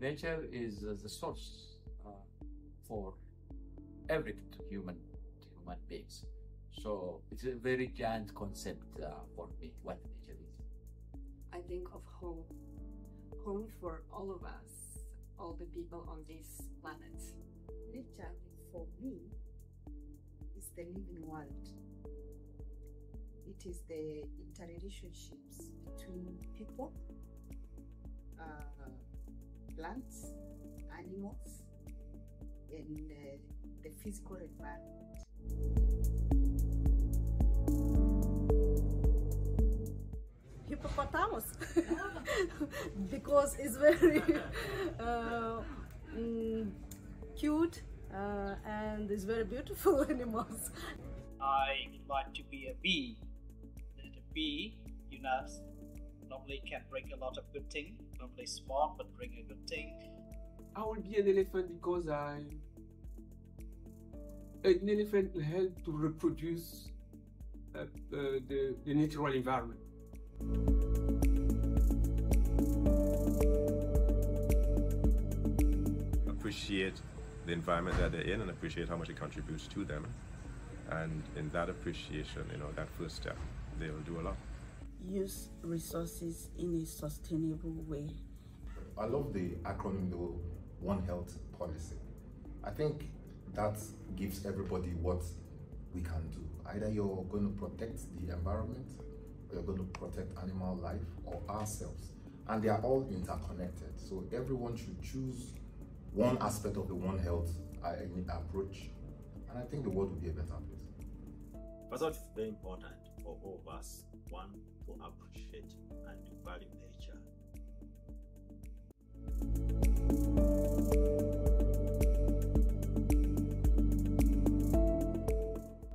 nature is uh, the source uh, for everything to human to human beings. So it's a very giant concept uh, for me what nature is. I think of home, home for all of us, all the people on this planet. Nature for me is the living world. It is the interrelationships between people, uh, plants, animals, and uh, the physical environment. hippopotamus because it's very uh, mm, cute uh, and it's very beautiful animals. I like to be a bee. The bee, you know, normally can bring a lot of good thing. Normally small, but bring a good thing. I will be an elephant because I an elephant will help to reproduce uh, uh, the, the natural environment. Appreciate the environment that they're in and appreciate how much it contributes to them. And in that appreciation, you know, that first step, they will do a lot. Use resources in a sustainable way. I love the acronym, the One Health Policy. I think that gives everybody what we can do. Either you're going to protect the environment, or you're going to protect animal life, or ourselves. And they are all interconnected. So everyone should choose one aspect of the One Health uh, approach. And I think the world will be a better place. First of all, it's very important for all of us, one, to appreciate and value nature.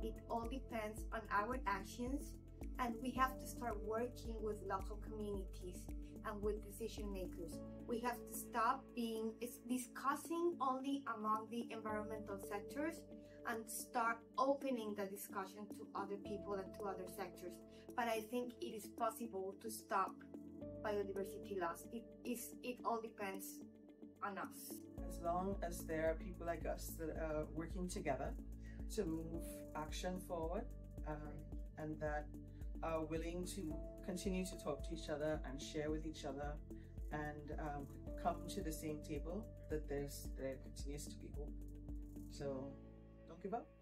It all depends on our actions and we have to start working with local communities and with decision makers. We have to stop being discussing only among the environmental sectors and start opening the discussion to other people and to other sectors. But I think it is possible to stop biodiversity loss. It is it all depends on us. As long as there are people like us that are working together to move action forward um, and that are willing to continue to talk to each other and share with each other and um, come to the same table that there's there continues to be hope. So don't give up.